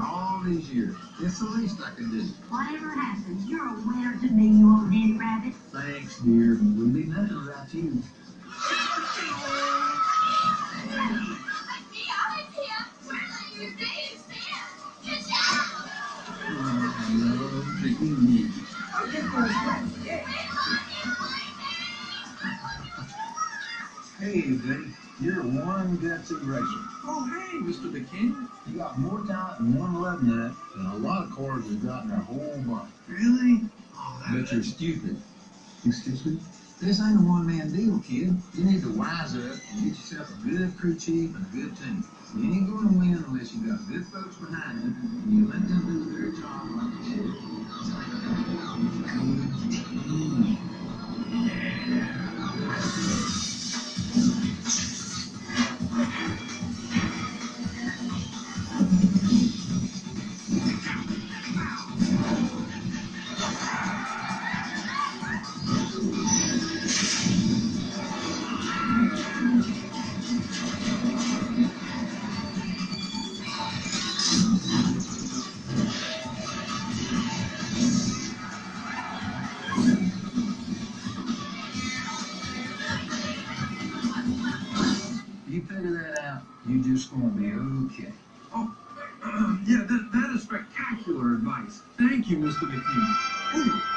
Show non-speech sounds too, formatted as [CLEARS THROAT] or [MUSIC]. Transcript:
all these years. It's the least I can do. Whatever happens, you're a winner to me, you old Nothing without you. I love to. Hey, Betty, you're one gutsy racer. Oh, hey, Mr. The King. You got more talent in one lug nut than a lot of cars have got in their whole bunch. Really? Oh, that, But you're stupid. Excuse me? This ain't a one-man deal, kid. You need to wise up and get yourself a good crew chief and a good team. You ain't gonna win unless you got good folks behind you and you let them do their job like they should. You figure that out, you just gonna be okay. uh, [CLEARS THROAT] yeah, that, that is spectacular advice. Thank you, Mr. The King.